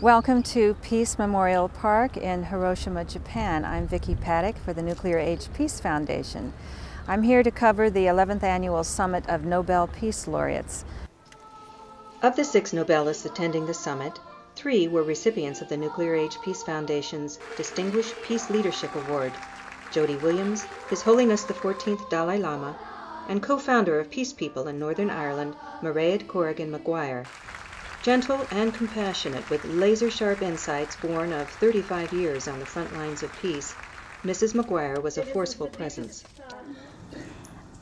Welcome to Peace Memorial Park in Hiroshima, Japan. I'm Vicki Paddock for the Nuclear Age Peace Foundation. I'm here to cover the 11th annual summit of Nobel Peace Laureates. Of the six Nobelists attending the summit, three were recipients of the Nuclear Age Peace Foundation's Distinguished Peace Leadership Award Jody Williams, His Holiness the 14th Dalai Lama, and co founder of Peace People in Northern Ireland, Mairead Corrigan Maguire. Gentle and compassionate, with laser sharp insights born of 35 years on the front lines of peace, Mrs. Maguire was a forceful presence.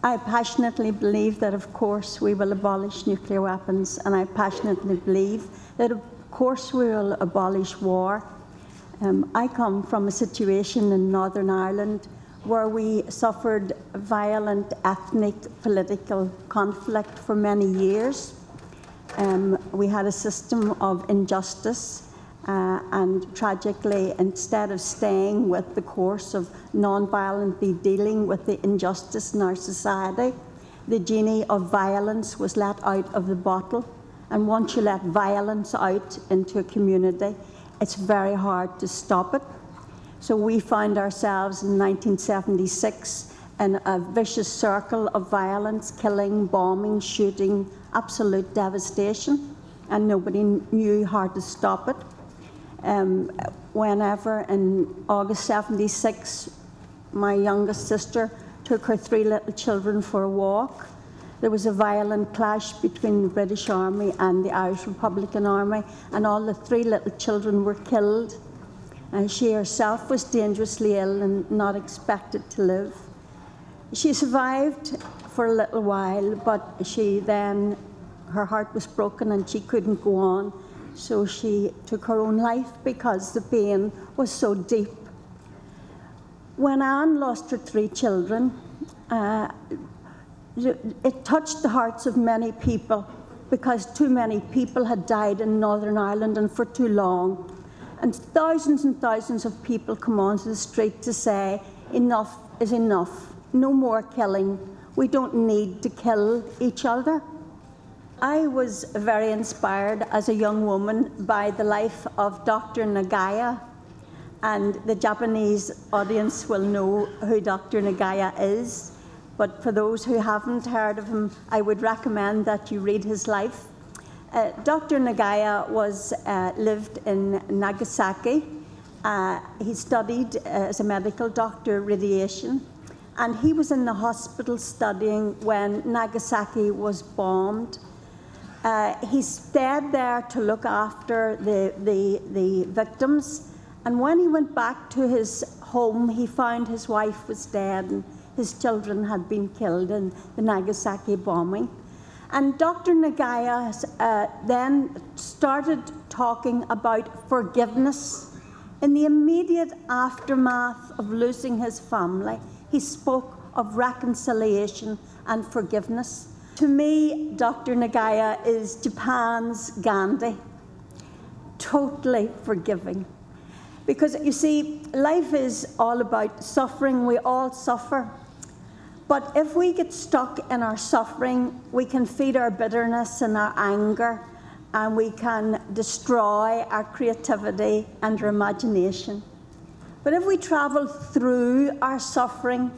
I passionately believe that, of course, we will abolish nuclear weapons, and I passionately believe that, of course, we will abolish war. Um, I come from a situation in Northern Ireland where we suffered violent ethnic political conflict for many years. Um, we had a system of injustice, uh, and tragically, instead of staying with the course of non violently dealing with the injustice in our society, the genie of violence was let out of the bottle. And once you let violence out into a community, it's very hard to stop it. So we found ourselves in 1976 in a vicious circle of violence, killing, bombing, shooting, absolute devastation, and nobody knew how to stop it. Um, whenever in August 76, my youngest sister took her three little children for a walk. There was a violent clash between the British Army and the Irish Republican Army, and all the three little children were killed. And she herself was dangerously ill and not expected to live. She survived for a little while, but she then, her heart was broken and she couldn't go on. So she took her own life because the pain was so deep. When Anne lost her three children, uh, it touched the hearts of many people because too many people had died in Northern Ireland and for too long. And thousands and thousands of people come onto the street to say, enough is enough no more killing. We don't need to kill each other. I was very inspired as a young woman by the life of Dr. Nagaya, and the Japanese audience will know who Dr. Nagaya is. But for those who haven't heard of him, I would recommend that you read his life. Uh, Dr. Nagaya was uh, lived in Nagasaki. Uh, he studied uh, as a medical doctor radiation and he was in the hospital studying when Nagasaki was bombed. Uh, he stayed there to look after the, the, the victims, and when he went back to his home, he found his wife was dead and his children had been killed in the Nagasaki bombing. And Dr. Nagaya uh, then started talking about forgiveness in the immediate aftermath of losing his family he spoke of reconciliation and forgiveness. To me, Dr. Nagaya is Japan's Gandhi, totally forgiving. Because you see, life is all about suffering, we all suffer. But if we get stuck in our suffering, we can feed our bitterness and our anger, and we can destroy our creativity and our imagination. But if we travel through our suffering,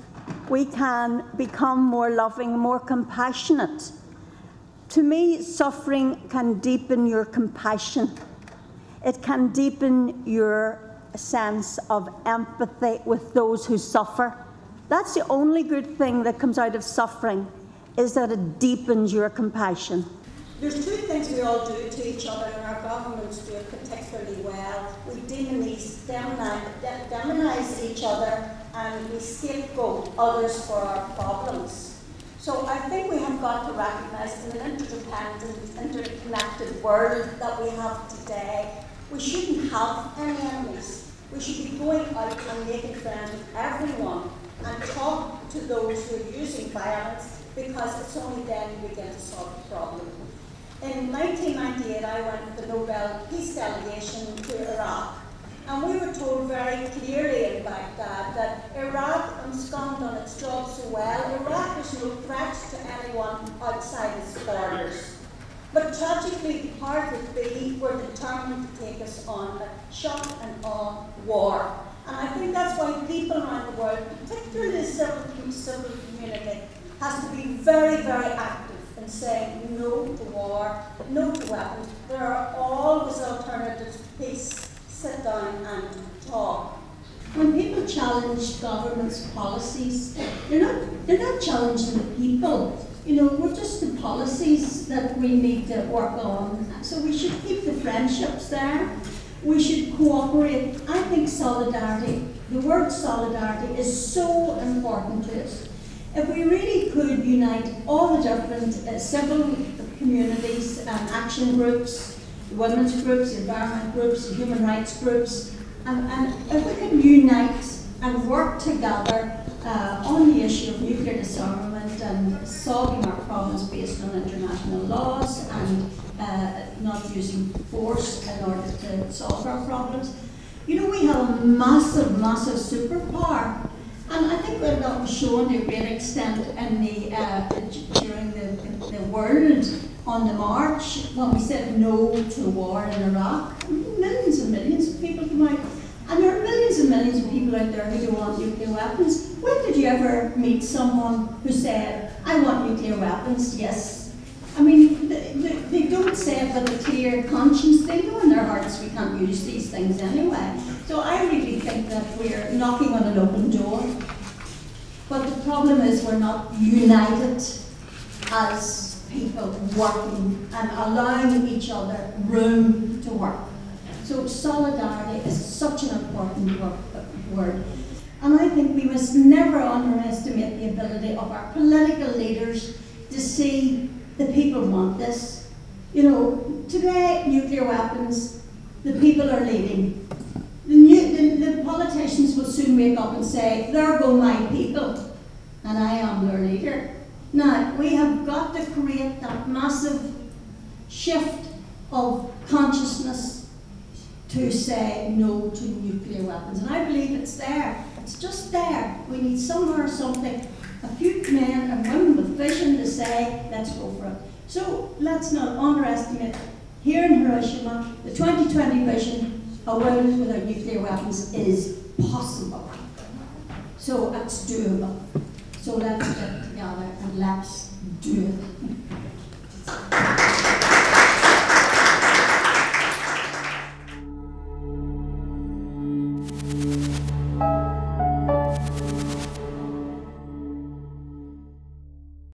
we can become more loving, more compassionate. To me, suffering can deepen your compassion. It can deepen your sense of empathy with those who suffer. That's the only good thing that comes out of suffering, is that it deepens your compassion. There's two things we all do to each other, and our governments do it particularly well. We demonize, demonize each other and we scapegoat others for our problems. So I think we have got to recognise in an interdependent, interconnected world that we have today, we shouldn't have any enemies. We should be going out and making friends with everyone and talk to those who are using violence because it's only then we begin to solve the problem. In 1998, I went with the Nobel Peace Delegation to Iraq, and we were told very clearly in Baghdad that Iraq ensconced on its job so well, Iraq was no threat to anyone outside its borders. But tragically, the powers that be were determined to take us on a shock and awe war. And I think that's why people around the world, particularly the civil, civil community, has to be very, very active in saying no to war, no to weapons. There are always alternatives to peace. Sit down and talk. When people challenge government's policies, they're not, they're not challenging the people. You know, we're just the policies that we need to work on. So we should keep the friendships there. We should cooperate. I think solidarity, the word solidarity is so important to us. If we really could unite all the different uh, civil communities and action groups, women's groups, environment groups, human rights groups, and, and if we can unite and work together uh, on the issue of nuclear disarmament and solving our problems based on international laws and uh, not using force in order to solve our problems. You know, we have a massive, massive superpower. And I think that was shown to a great extent in the, uh, during the, the world on the march when we said no to war in Iraq. Millions and millions of people came out and there are millions and millions of people out there who don't want nuclear weapons. When did you ever meet someone who said, I want nuclear weapons, yes? I mean, they, don't say it with a clear conscience. They know in their hearts we can't use these things anyway. So I really think that we're knocking on an open door. But the problem is we're not united as people working and allowing each other room to work. So solidarity is such an important word. And I think we must never underestimate the ability of our political leaders to see the people want this. You know, today, nuclear weapons, the people are leading. The, new, the, the politicians will soon wake up and say, there go my people, and I am their leader. Now, we have got to create that massive shift of consciousness to say no to nuclear weapons. And I believe it's there. It's just there. We need somewhere something, a few men and women with say, let's go for it. So let's not underestimate here in Hiroshima, the 2020 vision, a world without nuclear weapons is possible. So it's doable. So let's get together and let's do it.